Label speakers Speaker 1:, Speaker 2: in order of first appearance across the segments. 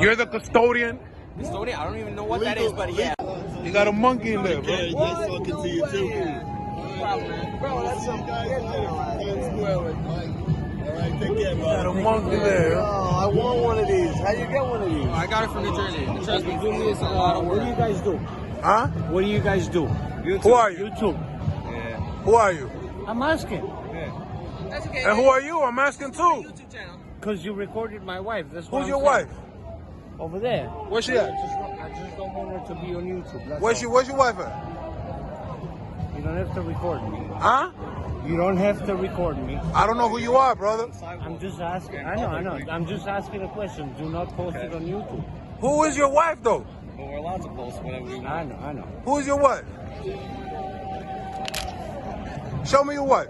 Speaker 1: You're the custodian.
Speaker 2: Custodian? I don't even know what that is, but yeah.
Speaker 1: You got a monkey in there,
Speaker 3: Okay,
Speaker 1: bro.
Speaker 3: nice talking to you too.
Speaker 2: Bro, that's some
Speaker 3: All right, take care,
Speaker 1: Got a
Speaker 3: bro.
Speaker 1: monkey there.
Speaker 4: Oh, I want one of these. How do you get one of these?
Speaker 2: I got it from New Jersey. Trust me, doing this is a lot of
Speaker 4: What do you guys do?
Speaker 1: Huh?
Speaker 4: What do you guys do?
Speaker 1: Who are you?
Speaker 4: YouTube.
Speaker 2: Yeah.
Speaker 1: Who are you?
Speaker 4: I'm asking.
Speaker 2: That's okay.
Speaker 1: And who are you? I'm asking too.
Speaker 2: YouTube channel.
Speaker 4: Because you recorded my wife. That's what
Speaker 1: Who's your
Speaker 4: saying.
Speaker 1: wife?
Speaker 4: Over there.
Speaker 1: Where's she at?
Speaker 4: I just, I just don't want her to be on YouTube. That's
Speaker 1: Where's
Speaker 4: all.
Speaker 1: your Where's your wife at?
Speaker 4: You don't have to record me.
Speaker 1: Huh?
Speaker 4: You don't have to record me.
Speaker 1: I don't know who you are, brother.
Speaker 4: I'm just asking. I know, I know. I'm just asking a question. Do not post it on YouTube.
Speaker 1: Who is your wife though?
Speaker 2: But we're allowed to post whatever we want.
Speaker 4: I know, I know.
Speaker 1: Who is your wife? Show me your wife.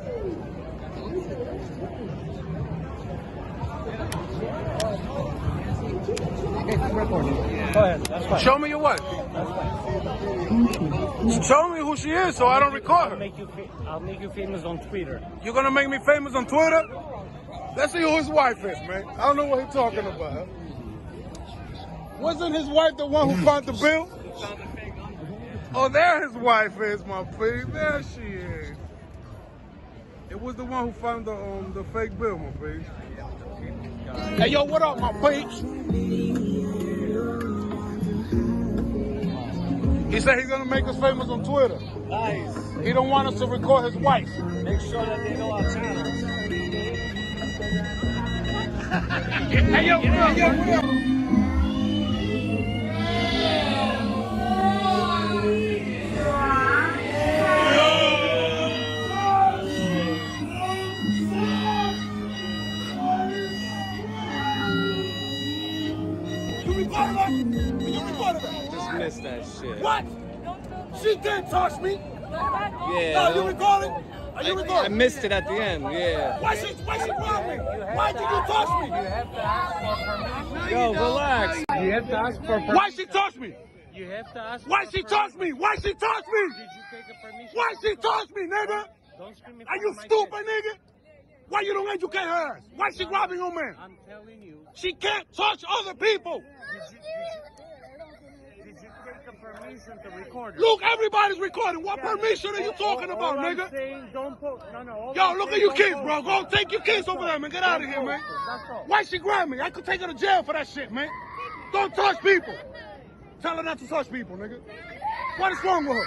Speaker 4: Go ahead. That's fine.
Speaker 1: Show me your wife. Show me who she is so I don't record her.
Speaker 4: make you. I'll make you famous on Twitter.
Speaker 1: You're gonna make me famous on Twitter? Let's see who his wife is, man. I don't know what he's talking about. Wasn't his wife the one who found the bill? Oh, there his wife is, my pig. There she is. It was the one who found the um the fake bill, my pig. Hey yo, what up, my pigs? He said he's gonna make us famous on Twitter.
Speaker 4: Guys,
Speaker 1: He don't want us to record his wife.
Speaker 4: make sure that they know our channel.
Speaker 1: Hey yo, hey yo, what up? You recorded her? You recorded her?
Speaker 2: Just missed that shit.
Speaker 1: What? She didn't touch me.
Speaker 2: Yeah.
Speaker 1: No, you recording? Are you
Speaker 2: I
Speaker 1: recording?
Speaker 2: missed it at the end, yeah.
Speaker 1: Why she, why she grabbed me? Why did you touch me?
Speaker 4: You have to ask for permission.
Speaker 2: Yo, relax.
Speaker 4: You have to ask for permission.
Speaker 1: Why she touch me?
Speaker 4: You have to ask.
Speaker 1: Why she
Speaker 4: permission.
Speaker 1: touch me? Why she touch me?
Speaker 4: Did you take a permission?
Speaker 1: Why she touch me, nigga?
Speaker 4: Don't scream in
Speaker 1: Are you stupid, nigga? Why you don't educate her ass? Why she grabbing on man?
Speaker 4: I'm telling you.
Speaker 1: She can't touch other people.
Speaker 4: Did you, take permission to record?
Speaker 1: Look, everybody's recording. What
Speaker 4: Yeah.
Speaker 1: permission are you talking
Speaker 4: All-
Speaker 1: about,
Speaker 4: I'm
Speaker 1: nigga?
Speaker 4: saying, don't post. No, no.
Speaker 1: Yo,
Speaker 4: I'm
Speaker 1: look at
Speaker 4: saying,
Speaker 1: you
Speaker 4: don't
Speaker 1: kids, bro. Go take your kids over there, man. Get out of here, man. Why she grab me? I could take her to jail for that shit, man. Don't touch people. Tell her not to touch people, nigga. What is wrong with her?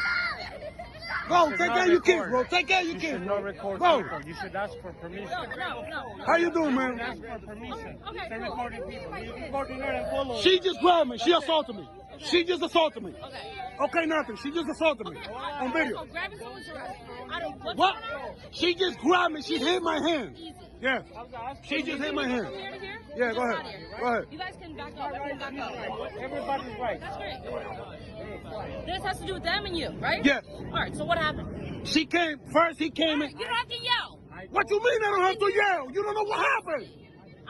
Speaker 1: Go, take
Speaker 4: not
Speaker 1: care of your kids,
Speaker 4: record.
Speaker 1: bro. Take care of your
Speaker 4: You
Speaker 1: kids,
Speaker 4: should
Speaker 1: bro.
Speaker 4: not record
Speaker 1: Go.
Speaker 4: people. You should ask for permission.
Speaker 5: No, no.
Speaker 1: How you doing,
Speaker 4: You
Speaker 1: man?
Speaker 4: ask for permission.
Speaker 5: Okay,
Speaker 4: to
Speaker 5: cool.
Speaker 4: recording people. You recording her and follow.
Speaker 1: She just grabbed me. She assaulted me. She just assaulted me.
Speaker 5: Okay.
Speaker 1: Okay, nothing. She just assaulted me
Speaker 5: Okay.
Speaker 1: on video.
Speaker 5: Oh, so grabbing someone's arrest. I don't. What's
Speaker 1: What? She just grabbed me. She hit my hand.
Speaker 5: Easy.
Speaker 1: Yeah.
Speaker 4: I was asking
Speaker 1: She just hit my hand.
Speaker 5: here to here?
Speaker 1: Yeah, go ahead. Go ahead.
Speaker 5: You guys can back up. You can back up.
Speaker 4: Everybody's right.
Speaker 5: That's great. This has to do with them and you, right?
Speaker 1: Yes.
Speaker 5: All right. So what happened?
Speaker 1: She came first. He came in.
Speaker 5: You don't have to yell.
Speaker 1: What you mean I don't have to yell? You don't know what happened.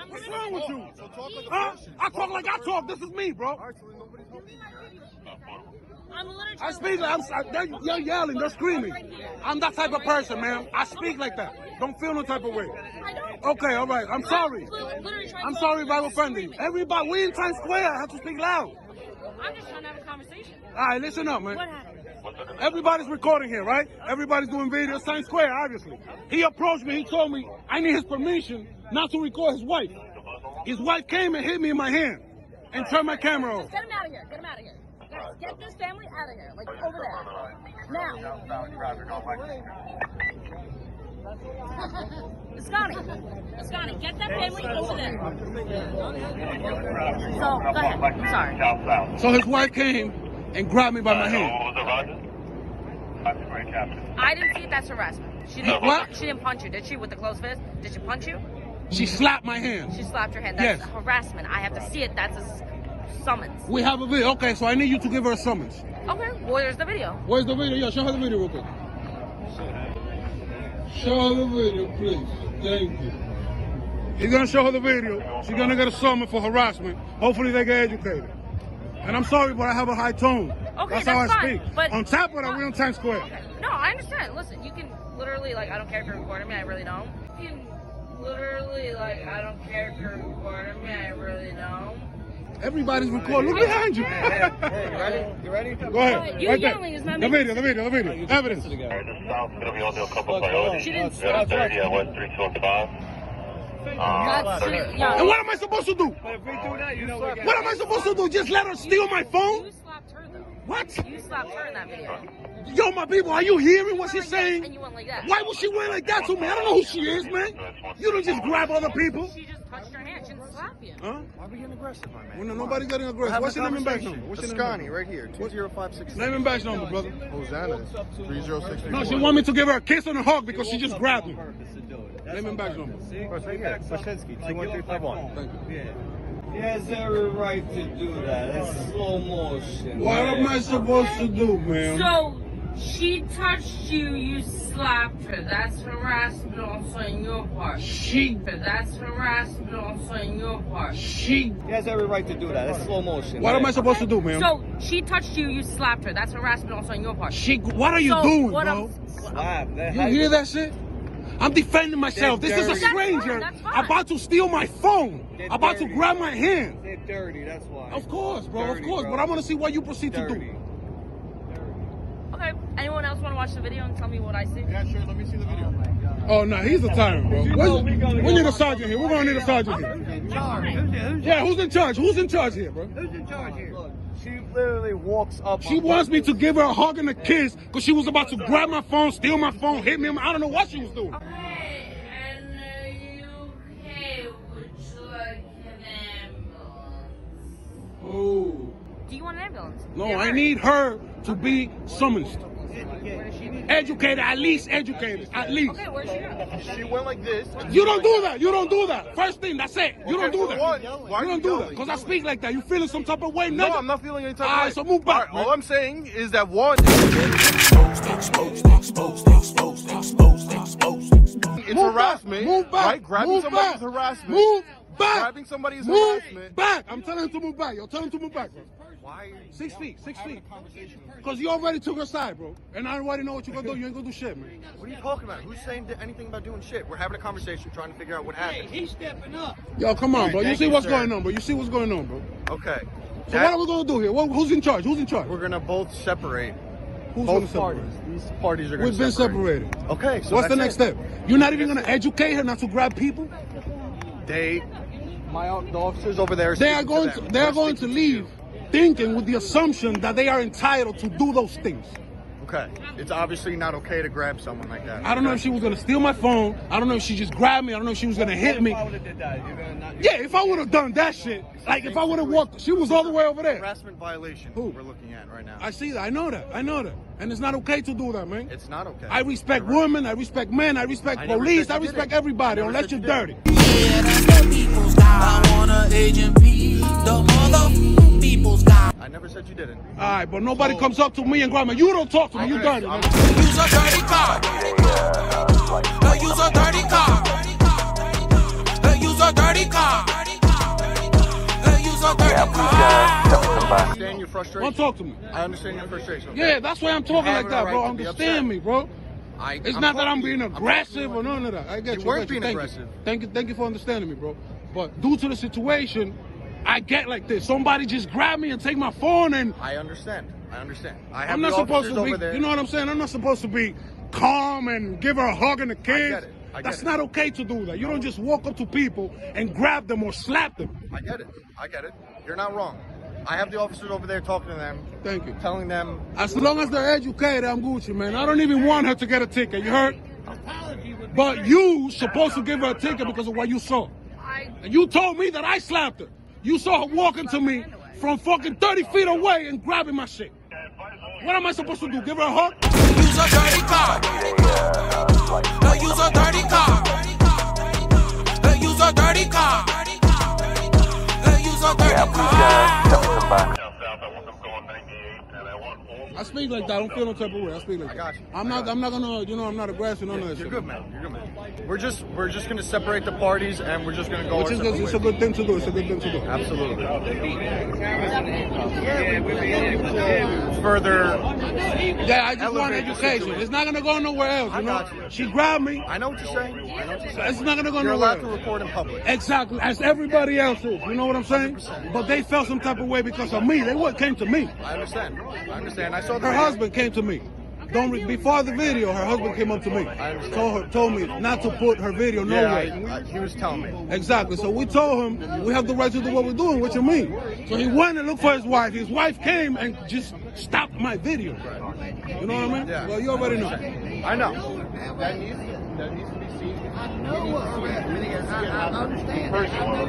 Speaker 1: What's wrong with you?
Speaker 3: So talk like a
Speaker 1: Huh? I talk like I talk. This is me, bro.
Speaker 3: Actually, nobody's helping.
Speaker 5: I'm literally.
Speaker 1: I speak.
Speaker 5: let
Speaker 1: I'm. they're, you're yelling. They're screaming. I'm that type of person, man. I speak like that. Don't feel no type of way. Okay, all right. I'm sorry.
Speaker 5: I'm literally trying
Speaker 1: I'm
Speaker 5: to
Speaker 1: sorry if I offended you. Everybody, we in Times Square. I have to speak loud.
Speaker 5: I'm just trying to have a conversation.
Speaker 1: All right, listen up, man.
Speaker 5: What happened?
Speaker 1: Everybody's recording here, right? Everybody's doing videos. Times Square, obviously. He approached me. He told me I need his permission not to record his wife. His wife came and hit me in my hand and turned my camera off.
Speaker 5: Get him out of here. Get him out of here. Guys, get this family out of here. Like over there. Now. Scotty. Scotty, get that family over there. So, go ahead. I'm sorry.
Speaker 1: So his wife came and grabbed me by my hand.
Speaker 5: I didn't see it. That's harassment. She didn't.
Speaker 1: What?
Speaker 5: She didn't punch you, did she? With the closed fist? Did she punch you?
Speaker 1: She slapped my hand.
Speaker 5: She slapped your hand. That's
Speaker 1: Yes.
Speaker 5: harassment. I have to see it. That's a s- summons.
Speaker 1: We have a video. Okay, so I need you to give her a summons.
Speaker 5: Okay. Well, there's the video.
Speaker 1: Where's the video? Yo, show her the video real quick. Show her the video, please. Thank you. He's gonna show her the video. She's gonna get a summon for harassment. Hopefully they get educated. And I'm sorry, but I have a high tone.
Speaker 5: Okay,
Speaker 1: that's, how I
Speaker 5: fine,
Speaker 1: speak.
Speaker 5: but-
Speaker 1: on top of that, we're on Times Square.
Speaker 5: Okay. No, I understand. Listen, you can literally like I don't care if you're recording me. I really don't. You can literally like I don't care if you're recording me. I really don't.
Speaker 1: Everybody's recording. Look behind you.
Speaker 2: Hey, you ready? You ready?
Speaker 1: Go ahead.
Speaker 5: You
Speaker 1: right there.
Speaker 5: yelling is not
Speaker 1: The
Speaker 5: making
Speaker 1: video, the video, the video. Evidence.
Speaker 6: South, gonna be a couple
Speaker 2: Look,
Speaker 6: priorities.
Speaker 5: She didn't
Speaker 6: Seven
Speaker 5: stop.
Speaker 6: thirty at West three two one five.
Speaker 5: That's it.
Speaker 1: Uh,
Speaker 5: and
Speaker 1: what am I supposed to do?
Speaker 2: If we do that, you know
Speaker 1: What am I supposed to do? Just let her steal my phone?
Speaker 5: You slapped her though.
Speaker 1: What?
Speaker 5: You slapped her in that video.
Speaker 1: Yo, my people, are you hearing what she's
Speaker 5: And
Speaker 1: saying?
Speaker 5: you went like that.
Speaker 1: Why would she went like that to me? I don't know who she is, man. You don't just grab other people.
Speaker 5: She just touched your hand. She didn't slap you.
Speaker 1: Huh?
Speaker 3: Why are we getting aggressive, my man?
Speaker 1: Well, no, nobody's getting aggressive. What's your name and badge number? What's your name? and
Speaker 3: Ascani, right here. Two zero five six.
Speaker 1: badge- Name and badge number, brother.
Speaker 3: Hosanna. Three zero six three.
Speaker 1: No, she want me to give her a kiss and a hug because she just grabbed me. Name and badge number.
Speaker 3: It's right here. Bashinsky, two one three five one.
Speaker 1: Thank you.
Speaker 2: He has every right to do that. It's slow motion.
Speaker 1: What am I supposed to do, man?
Speaker 7: So she touched you, you slapped her. That's harassment also on your part.
Speaker 1: She,
Speaker 7: That's harassment also on your part.
Speaker 1: she.
Speaker 2: He has every right to do that. It's slow motion.
Speaker 1: What am I supposed to do, man?
Speaker 5: So she touched you. You slapped her. That's harassment also on your part.
Speaker 1: She. What are you
Speaker 5: so
Speaker 1: doing,
Speaker 5: what
Speaker 1: bro?
Speaker 5: I'm,
Speaker 2: Slap. That
Speaker 1: You hear that shit? I'm defending myself. This is a
Speaker 2: dirty.
Speaker 5: That's
Speaker 1: stranger
Speaker 5: fine, that's fine.
Speaker 1: about to steal my phone,
Speaker 2: They're
Speaker 1: about to grab my hand.
Speaker 2: They're dirty. That's why.
Speaker 1: Of course, bro. Of course.
Speaker 2: bro.
Speaker 1: But I want to see what you proceed to do.
Speaker 5: okay. Anyone else want to watch the video and tell me what I see?
Speaker 3: Yeah, sure. Let me see the video.
Speaker 1: Oh, oh no, he's a tyrant, bro. Where's-
Speaker 2: we
Speaker 1: we need a sergeant here. We're gonna need a sergeant here. Yeah, who's in charge? Who's in charge here, bro?
Speaker 2: Who's in charge she literally walks up.
Speaker 1: She wants me to give her a hug and a kiss because she was about to grab my phone, steal my phone, hit me. I don't know what she was doing.
Speaker 7: Hey, and are you okay? Would you like an ambulance?
Speaker 1: Oh.
Speaker 5: Do you want an ambulance?
Speaker 1: No,
Speaker 5: Get
Speaker 1: I
Speaker 5: her.
Speaker 1: need her to be summoned. Educated, at least educated, at least.
Speaker 5: Okay, where's she at?
Speaker 3: She went like this.
Speaker 1: You don't do that. You don't do that. First thing, that's it. You don't do that.
Speaker 3: what?
Speaker 1: You
Speaker 3: Why are
Speaker 1: don't
Speaker 3: you
Speaker 1: do that. Because I speak like that. You feeling some type of way,
Speaker 3: No. I'm not feeling any type of
Speaker 1: right,
Speaker 3: way.
Speaker 1: so move back,
Speaker 3: All right, all I'm saying is that one, it's
Speaker 1: Move
Speaker 3: harassment.
Speaker 1: Back. Move back.
Speaker 3: Right? Grabbing
Speaker 1: move
Speaker 3: somebody
Speaker 1: back.
Speaker 3: is harassment.
Speaker 1: Move back.
Speaker 3: Grabbing somebody is
Speaker 1: move
Speaker 3: harassment.
Speaker 1: back. I'm telling him to move back. Yo, tell him to move back, bro.
Speaker 3: Why are you
Speaker 1: Six feet, six feet.
Speaker 3: conversation?
Speaker 1: Because you already took her side, bro. And I already know what you're going to do. You ain't going to do shit, man.
Speaker 3: What are you talking about? Who's saying anything about doing shit? We're having a conversation trying to figure out what happened. Hey, he's stepping up.
Speaker 1: Yo, come on, bro. You see
Speaker 3: you,
Speaker 1: what's
Speaker 3: sir.
Speaker 1: going on, bro. You see what's going on, bro.
Speaker 3: Okay.
Speaker 1: So
Speaker 3: That-
Speaker 1: what are we going to do here? What, who's in charge? Who's in charge?
Speaker 3: we're gonna both separate.
Speaker 1: Who's going to
Speaker 3: Both
Speaker 1: separate?
Speaker 3: parties. These parties are gonna
Speaker 1: We've been
Speaker 3: separate.
Speaker 1: separated.
Speaker 3: Okay, so
Speaker 1: What's the next
Speaker 3: it.
Speaker 1: step? You're not even going to educate her not to grab people?
Speaker 3: They, my the officers over there.
Speaker 1: They are going to,
Speaker 3: them.
Speaker 1: they are going to leave
Speaker 3: you.
Speaker 1: Thinking with the assumption that they are entitled to do those things.
Speaker 3: Okay, it's obviously not okay to grab someone like that.
Speaker 1: I don't know if she was gonna steal my phone. I don't know if she just grabbed me. I don't know if she was gonna hit me.
Speaker 2: If I would have did that, you're gonna not.
Speaker 1: Yeah, if I would have done that shit, like if I would have walked, she was all the way over there.
Speaker 3: Harassment violation.
Speaker 1: Who?
Speaker 3: We're looking at right now.
Speaker 1: I see that. I know that. I know that. And it's not okay to do that, man.
Speaker 3: it's not okay.
Speaker 1: I respect
Speaker 3: You're right.
Speaker 1: women. I respect men. I respect
Speaker 3: I
Speaker 1: police.
Speaker 3: said
Speaker 1: I
Speaker 3: you
Speaker 1: respect
Speaker 3: didn't.
Speaker 1: everybody,
Speaker 3: I never
Speaker 1: unless
Speaker 3: said
Speaker 1: you're
Speaker 3: you
Speaker 1: dirty.
Speaker 3: didn't.
Speaker 8: Yeah,
Speaker 3: never said you didn't.
Speaker 1: All right, but nobody comes up to me and grab me. You don't talk to me. You
Speaker 3: Okay,
Speaker 1: dirty.
Speaker 3: I'm-
Speaker 1: man.
Speaker 8: Use a dirty car. Uh, use a dirty car. Uh, use a dirty car. Uh, use a dirty car.
Speaker 3: I understand your frustration.
Speaker 1: Don't talk to me.
Speaker 3: I understand your frustration. okay?
Speaker 1: Yeah, that's why I'm talking like that,
Speaker 3: a
Speaker 1: bro.
Speaker 3: right to be
Speaker 1: Understand me, bro.
Speaker 3: I,
Speaker 1: It's
Speaker 3: I'm
Speaker 1: not that I'm being
Speaker 3: you. I'm
Speaker 1: aggressive
Speaker 3: talking
Speaker 1: or none of that. I get
Speaker 3: You
Speaker 1: you.
Speaker 3: weren't
Speaker 1: I get you.
Speaker 3: being
Speaker 1: Thank you.
Speaker 3: aggressive.
Speaker 1: Thank you. Thank you for understanding me, bro. But due to the situation, I get like this. Somebody just grab me and take my phone, and
Speaker 3: I understand. I understand. I have
Speaker 1: I'm not supposed to be.
Speaker 3: there.
Speaker 1: You know what I'm saying? I'm not supposed to be calm and give her a hug and a kiss.
Speaker 3: get it. I get
Speaker 1: That's
Speaker 3: it.
Speaker 1: not okay to do that. You don't just walk up to people and grab them or slap them.
Speaker 3: I get it. I get it. You're not wrong. I have the officers over there talking to them,
Speaker 1: Thank you.
Speaker 3: telling them.
Speaker 1: As long as they're educated, I'm Gucci, man. I don't even want her to get a ticket. You heard? But you supposed to give her a ticket because of what you saw. And you told me that I slapped her. You saw her walking to me from fucking 30 feet away and grabbing my shit. What am I supposed to do? Give her a hug?
Speaker 8: Use a dirty car. Uh, use a dirty car. Uh, use a dirty car. Uh, use a dirty car.
Speaker 6: South, south, I want them going 98, and I want all
Speaker 1: I speak like that. I don't feel no type of way. I speak like
Speaker 3: I
Speaker 1: that.
Speaker 3: got you.
Speaker 1: I'm
Speaker 3: I
Speaker 1: not.
Speaker 3: got
Speaker 1: I'm not gonna. You know, I'm not aggressive. None of that
Speaker 3: You're
Speaker 1: shit.
Speaker 3: good, man. You're good, man. We're just we're just gonna separate the parties and we're just gonna go.
Speaker 1: Which is good. It's a good thing to do. It's a good thing to do.
Speaker 3: Absolutely. Further,
Speaker 1: Yeah, I just want education. It's not gonna go nowhere else.
Speaker 3: I
Speaker 1: You know,
Speaker 3: got you.
Speaker 1: she grabbed me.
Speaker 3: I know what you're saying. I know what you're saying.
Speaker 1: It's not gonna go
Speaker 3: You're
Speaker 1: nowhere.
Speaker 3: allowed to report in public.
Speaker 1: Exactly, as everybody else is. You know what I'm saying? But they felt some type of way because of me. They what came to me.
Speaker 3: I understand. I understand. I saw
Speaker 1: Her husband came to me. Don't re- before the video, her husband came up to me. Told her, told me not to put her video
Speaker 3: Yeah,
Speaker 1: nowhere.
Speaker 3: I, I, he was telling me.
Speaker 1: Exactly. So we told him we have the right to do what we're doing. What you mean? So he went and looked for his wife. His wife came and just stopped my video. You know what I mean?
Speaker 3: Yeah.
Speaker 1: Well, you already know.
Speaker 3: I know. That needs, that needs to be seen. I know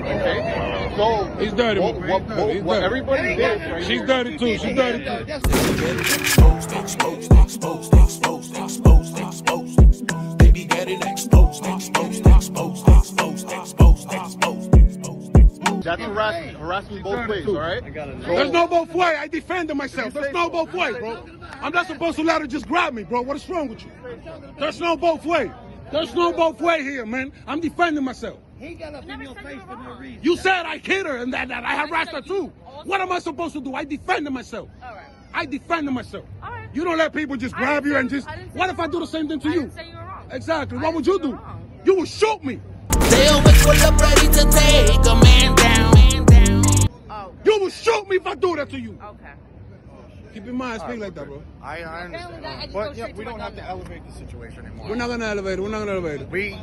Speaker 3: Okay. So
Speaker 1: He's dirty.
Speaker 3: What, what,
Speaker 1: He's
Speaker 3: what,
Speaker 1: dirty.
Speaker 3: what everybody did. Right
Speaker 1: She's
Speaker 3: here-
Speaker 1: dirty too. She's dirty too.
Speaker 8: exposed, exposed, exposed, exposed, exposed, exposed. They be getting exposed, exposed, exposed, exposed, exposed, exposed, exposed.
Speaker 3: That's harassment. Harassment both ways. All right.
Speaker 1: There's no both way. I defended myself. There's no both way, bro. I'm not supposed to let her just grab me, bro. What is wrong with you? There's no both way. There's no both way here, man. I'm defending myself.
Speaker 5: He got up in your face for no reason.
Speaker 1: You said I hit her and that, that I harassed her too. What am I supposed to do? I defended myself.
Speaker 5: All right.
Speaker 1: I defended myself.
Speaker 5: All right.
Speaker 1: You don't let people just grab you and just.
Speaker 5: I didn't say
Speaker 1: What if I do the same thing to
Speaker 5: I
Speaker 1: you?
Speaker 5: didn't say you were wrong.
Speaker 1: Exactly. What would you do?
Speaker 5: you were
Speaker 1: would shoot me.
Speaker 8: They always pull up ready to take a man down. Man down.
Speaker 5: Oh,
Speaker 1: You would shoot me if I do that to you.
Speaker 5: okay.
Speaker 1: Keep in mind, speak like that, bro.
Speaker 3: I, I
Speaker 5: Family I
Speaker 3: understand.
Speaker 5: just
Speaker 3: But yeah,
Speaker 5: straight
Speaker 3: we
Speaker 5: to
Speaker 3: don't
Speaker 5: my
Speaker 3: have to
Speaker 5: gun.
Speaker 3: elevate the situation anymore.
Speaker 1: We're not gonna elevate it. We're not gonna elevate it.
Speaker 3: We.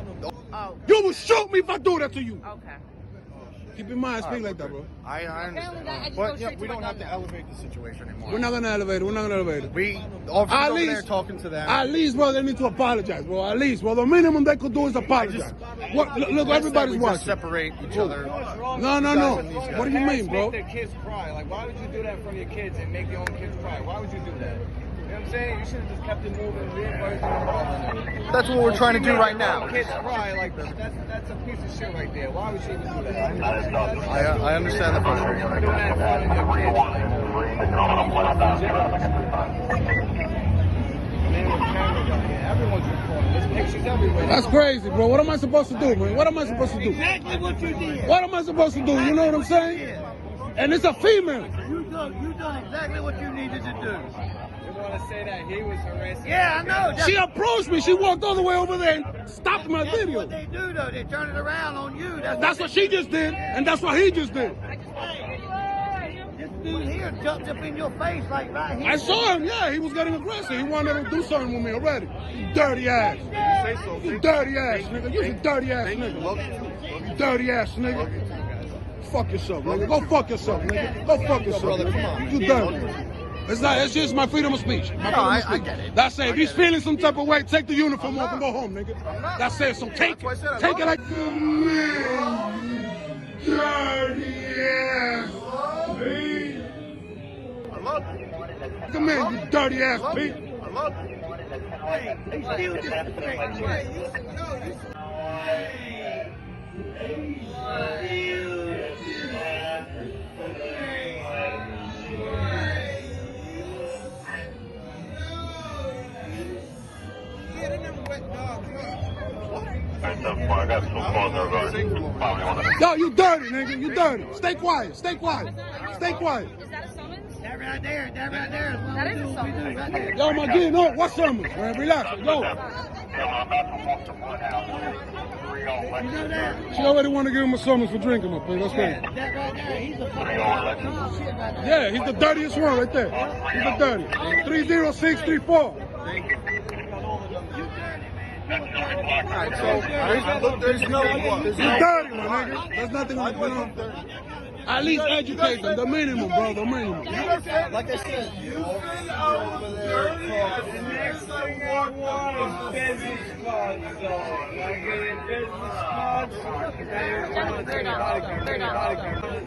Speaker 5: Oh,
Speaker 1: You would shoot me if I do that to you.
Speaker 5: okay.
Speaker 1: Keep in mind, speak like that, bro.
Speaker 3: I, I
Speaker 5: Family I
Speaker 3: understand.
Speaker 5: just go
Speaker 3: But yeah,
Speaker 5: straight
Speaker 3: we
Speaker 5: to my
Speaker 3: don't have
Speaker 5: gun
Speaker 3: to
Speaker 5: now.
Speaker 3: elevate the situation anymore.
Speaker 1: We're not gonna elevate it. We're not gonna elevate it.
Speaker 3: We. The officers
Speaker 1: At
Speaker 3: over there
Speaker 1: least,
Speaker 3: talking to them.
Speaker 1: at least, bro, they need to apologize, bro. At least, well, the minimum they could do is apologize. What? Look, look
Speaker 3: Let's
Speaker 1: everybody's
Speaker 3: we just
Speaker 1: watching.
Speaker 3: separate each other.
Speaker 1: No, no, no. What do you mean, bro?
Speaker 9: Make the kids cry. Like, why would you do that in front of your kids and make your own kids cry? Why would you do that? You know what I'm saying? You should have just kept it moving. We ain't worried about it.
Speaker 3: That's what we're trying to do right now.
Speaker 9: Kids cry like that's that's a piece of shit right there. Why would you even do that?
Speaker 3: I, uh, I understand the frustration.
Speaker 9: Doing that in front of your kids. Everyone's recording. There's pictures everywhere.
Speaker 1: That's crazy, bro. What am I supposed to do, man? What am I supposed to do?
Speaker 9: exactly what you did.
Speaker 1: What am I supposed to do? You know what I'm saying? And it's a female.
Speaker 9: You done, you done exactly what you needed to do. You want to say that he was harassing? Yeah, I know.
Speaker 1: She approached me. She walked all the way over there and stopped my video.
Speaker 9: They do though. They turn it around on you. That's,
Speaker 1: That's what she just did, and that's what he just did.
Speaker 9: this dude here jumped up in your face like right here.
Speaker 1: I saw him. Yeah, he was getting aggressive. He wanted to do something with me already. You dirty ass. You say so. You dirty ass nigga. You a dirty ass nigga. You dirty ass nigga. Fuck yourself, nigga. Go fuck yourself, nigga. Go fuck yourself. nigga. You dirty. It's not. It's just my freedom of speech. My freedom
Speaker 3: I- I get it.
Speaker 1: That's it. If he's feeling some type of way, take the uniform off and go home, nigga. That's it. So take
Speaker 3: That's why I said I
Speaker 1: it. Take it like. Dirty ass. Pete.
Speaker 3: I love it.
Speaker 1: Come in, you dirty ass
Speaker 3: I love
Speaker 1: Pete.
Speaker 3: it. I love it.
Speaker 6: I got two calls there, bro. Probably one of them.
Speaker 1: Yo, you dirty, nigga. You dirty. Stay quiet. Stay quiet. Stay quiet.
Speaker 5: Is that a summons?
Speaker 9: That right there. That right there. is what
Speaker 5: That
Speaker 9: we
Speaker 5: is a summons.
Speaker 9: do right there.
Speaker 1: Yo, my G, no, what's something? Man, relax. Yo,
Speaker 6: Yeah, I'm about to walk to one house. Three on
Speaker 9: You know that?
Speaker 1: she already want to give him a summons for drinking up there. That's
Speaker 9: Yeah,
Speaker 1: crazy.
Speaker 9: that right there. He's a
Speaker 6: oh,
Speaker 9: fucking
Speaker 6: on Lexington.
Speaker 9: shit right there.
Speaker 1: Yeah, he's the dirtiest one right there. He's the dirty. 30634.
Speaker 3: Alright, so there's, look, there's no, there's no.
Speaker 1: dirty, my nigga. There's nothing, you know. At least educate them. The minimum, bro. The minimum.
Speaker 3: Like I said, you over there
Speaker 5: Gentlemen, clear down. Clear down.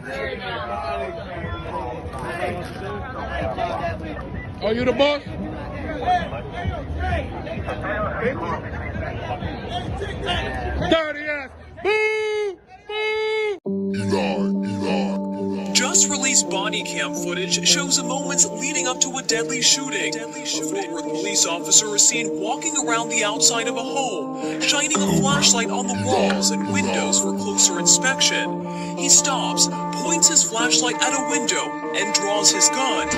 Speaker 5: Clear down.
Speaker 1: Are you the boss? Dirty ass. Boo! Boo!
Speaker 10: Just released body cam footage shows the moments leading up to a deadly shooting. A Fort Worth police officer is seen walking around the outside of a home, shining a flashlight on the walls and windows for closer inspection. He stops, points his flashlight at a window, and draws his gun.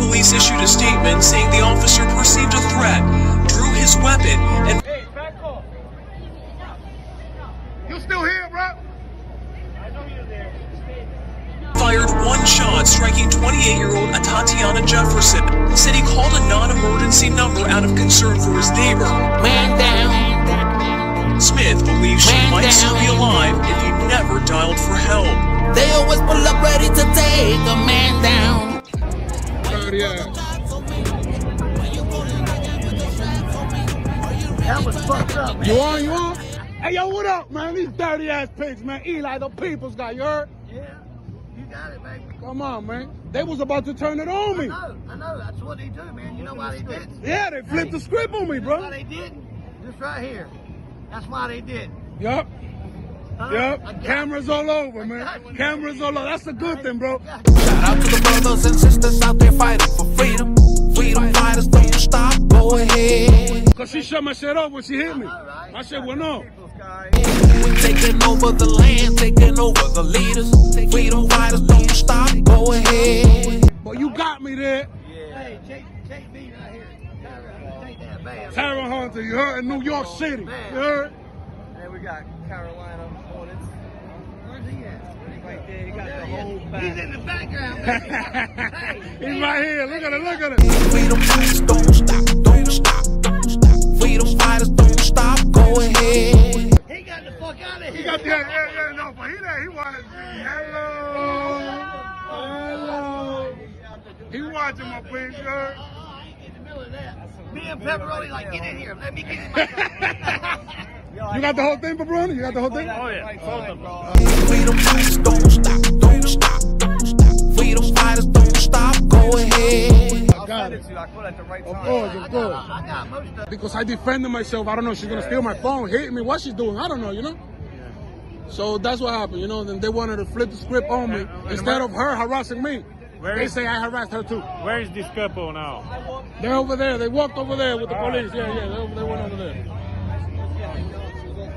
Speaker 10: Police issued a statement saying the officer perceived a threat, drew his weapon, and
Speaker 1: You still here, bro?
Speaker 10: fired one shot, striking 28-year-old Atatiana Jefferson. Said he called a non-emergency number out of concern for his neighbor.
Speaker 8: Man down.
Speaker 10: Smith believes she
Speaker 8: Man
Speaker 10: might still be alive if he never dialed for help.
Speaker 8: They always pull up ready to take a man down.
Speaker 11: That was fucked up, man.
Speaker 1: You on, you on? Hey, yo, what up, man? These dirty ass pigs, man. Ely, the people's guy, you heard?
Speaker 11: Yeah, you got it, baby.
Speaker 1: Come on, man. They was about to turn it on me.
Speaker 11: I know, I know. That's what they do, man. You know why they did?
Speaker 1: Yeah, they flipped the script on me,
Speaker 11: You know why
Speaker 1: bro.
Speaker 11: they didn't? Just right here. That's why they did.
Speaker 1: Yup.
Speaker 11: Huh?
Speaker 1: Yep, cameras all over, man. Cameras all over. That's a good thing, bro.
Speaker 8: Shout out to the brothers and sisters out there fighting for freedom. Freedom fighters, don't stop, go ahead.
Speaker 1: Cause she shut my shit off when she hit me. My shit went off.
Speaker 8: We taking over the land, taking over the leaders. Freedom fighters, don't stop, go ahead.
Speaker 1: But you got me there. Yeah.
Speaker 11: Hey, take, take me right here. Tyra, Take that bam.
Speaker 1: Tyrone Hunter, you heard? In New York City. You heard?
Speaker 9: And we got Carolina there. He got
Speaker 11: There
Speaker 9: the whole back.
Speaker 11: He's in the background, baby.
Speaker 1: He's right here. Look at it, look at it.
Speaker 8: Freedom fighters, don't stop, don't stop, don't stop. Freedom fighters, don't stop, go ahead.
Speaker 11: he got the fuck out of here.
Speaker 1: He got the, yeah, yeah, yeah, no, but he there, he wanted Hello. Hello. He watching my pig, you heard?
Speaker 11: Oh, I ain't in the middle of that. Me and Pepperoni like, get in here. Let me get in my car.
Speaker 1: You got the whole thing, Brony? You got the whole thing?
Speaker 9: Oh, yeah.
Speaker 8: Freedom fighters, uh, don't stop, don't stop, don't stop. Freedom fighters, don't stop, go ahead.
Speaker 1: I got it.
Speaker 9: I caught at the right
Speaker 1: Of course, of course.
Speaker 11: I got most of.
Speaker 1: Because I defended myself. I don't know. She's gonna steal my phone, hit me. What she's doing? I don't know. You know. So that's what happened. You know. Then they wanted to flip the script on me instead of her harassing me. They say I harassed her too.
Speaker 4: Where is this couple now?
Speaker 1: They're over there. They walked over there with the police. Yeah, yeah. They, they went over there.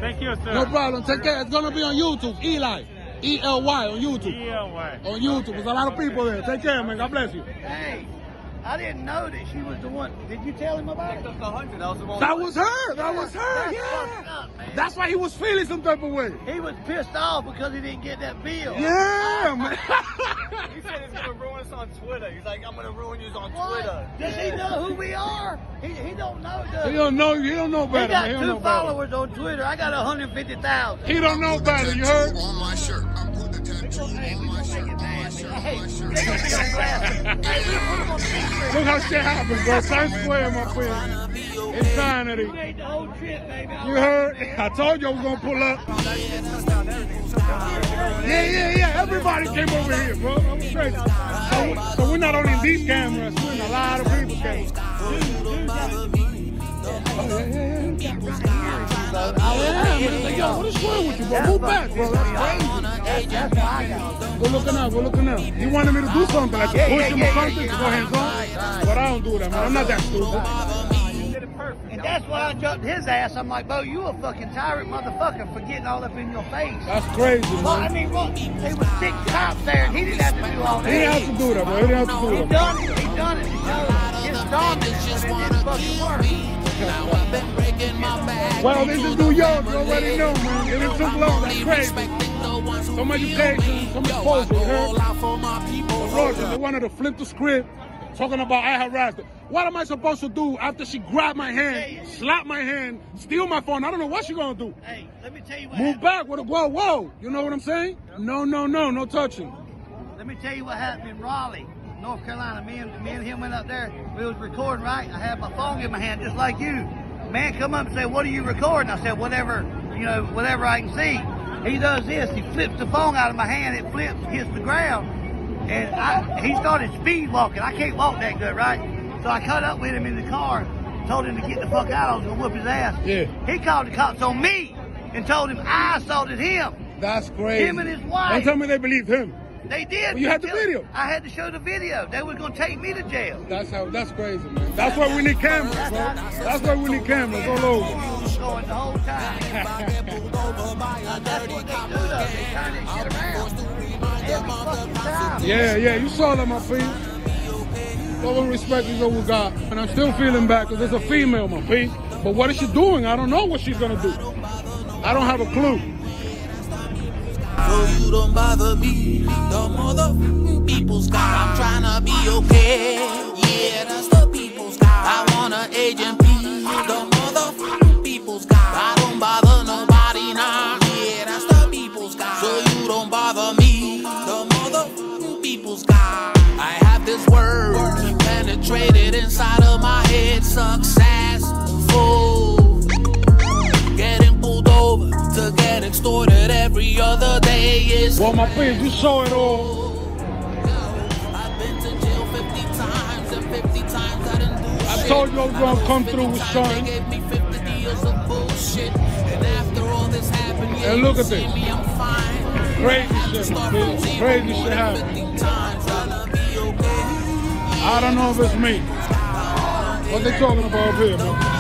Speaker 4: Thank you, sir.
Speaker 1: No problem. Take care. It's gonna be on YouTube. Ely. E L Y on YouTube.
Speaker 4: ELY.
Speaker 1: On YouTube. There's a lot of people there. Take care, man. God bless you.
Speaker 11: Hey, I didn't know that she was the one. Did you tell him about it?
Speaker 9: Took. That was the one.
Speaker 1: That was her. That was her.
Speaker 11: That's
Speaker 1: Yeah.
Speaker 11: up.
Speaker 1: That's why he was feeling some type of way.
Speaker 11: He was pissed off because he didn't get that bill.
Speaker 1: Yeah, man.
Speaker 9: He said he's gonna ruin us on Twitter. He's like, I'm gonna ruin you on
Speaker 11: What?
Speaker 9: Twitter.
Speaker 11: Does he know who we are? He, he don't know. Does
Speaker 1: He don't know. He don't know
Speaker 11: He
Speaker 1: better.
Speaker 11: got
Speaker 1: man. He don't
Speaker 11: two
Speaker 1: know better.
Speaker 11: followers on Twitter. I got 150,000.
Speaker 1: He don't know better. You heard?
Speaker 8: On my shirt. I put the tattoo on my shirt.
Speaker 11: make. Hey,
Speaker 8: my
Speaker 11: they
Speaker 8: shirt.
Speaker 11: gonna be on blast. Hey, we put him on secret.
Speaker 1: Look how shit happens, bro. Times Square, my friend.
Speaker 11: The whole trip, baby.
Speaker 1: You heard? I told you I was gonna pull up. Yeah, yeah, yeah. Everybody came over here, bro. I'm crazy. So, so we're not only in these cameras, we're in a lot of people's cameras. Oh, yeah, yeah, yeah. Oh, yeah, man. Like, yo, what is wrong with you, bro? Move back, bro. That's crazy.
Speaker 11: That's why I got
Speaker 1: Go looking up, go looking up. He wanted me to do something, like
Speaker 11: Yeah,
Speaker 1: push
Speaker 11: yeah,
Speaker 1: him
Speaker 11: yeah,
Speaker 1: or something,
Speaker 11: yeah,
Speaker 1: to go hands on. But I don't do that, man. I'm not that stupid.
Speaker 11: And that's why I jumped his ass. I'm like, Bo, you a fucking tyrant motherfucker for getting all up in your face.
Speaker 1: That's crazy,
Speaker 11: Well, I mean, look, there was six cops there, and he didn't have to do all that.
Speaker 1: He didn't have to do that, bro. He didn't have to do that.
Speaker 11: He
Speaker 1: that.
Speaker 11: done it. He done it to show his dominance, but it didn't fucking work.
Speaker 8: Well,
Speaker 1: this is New York. You already know, man. It done took long. That's crazy. So much education, so much culture, you heard? But Roger, they wanted to flip the script, talking about I harassed her. What am I supposed to do after she grabbed my hand, slap my hand, steal my phone? I don't know what she gonna do.
Speaker 11: Hey, let me tell you what
Speaker 1: Move
Speaker 11: happened.
Speaker 1: back with a whoa, whoa. You know what I'm saying? No, no, no, no touching.
Speaker 11: Let me tell you what happened in Raleigh, North Carolina. Me and me and him went up there. We was recording, right? I had my phone in my hand, just like you. Man come up and said, "What are you recording?" I said, "Whatever, you know, whatever I can see." He does this. He flips the phone out of my hand. It flips, hits the ground, and I, he started speed walking. I can't walk that good, right? So I caught up with him in the car, told him to get the fuck out. I was gonna whoop his ass.
Speaker 1: Yeah.
Speaker 11: He called the cops on me and told him I assaulted him.
Speaker 1: That's crazy.
Speaker 11: Him and his wife.
Speaker 1: Don't tell me they believe him.
Speaker 11: They did.
Speaker 1: Well, you had the video.
Speaker 11: I had to show the video. They were gonna take me to jail.
Speaker 1: That's how. That's crazy, man. That's why we need cameras, bro. That's why we need cameras all over.
Speaker 11: going the whole time. That's what they do though. They turn this shit around. Every fucking time.
Speaker 1: Yeah, yeah, you saw that, my P. All the respect is what we got. And I'm still feeling bad because it's a female, my P. But what is she doing? I don't know what she's gonna do. I don't have a clue.
Speaker 8: So you don't bother me. The mother people's God. I'm trying to be okay. Yeah, that's the people's God. I want an agent P. The mother people's God. I don't bother nobody now. Yeah, that's the people's God. So you don't bother me. The mother people's God. I have this word penetrated inside of my head. Successful. Every other day is
Speaker 1: Well, my P, you saw it all.
Speaker 8: I've been to jail 50 times and 50 times I
Speaker 1: told you I was gonna come through with something.
Speaker 8: gave me 50 deals of bullshit. And
Speaker 1: look at this. Crazy shit, Crazy shit happened.
Speaker 8: 50 times, trying to be okay.
Speaker 1: I don't know if it's me. What they talking about here?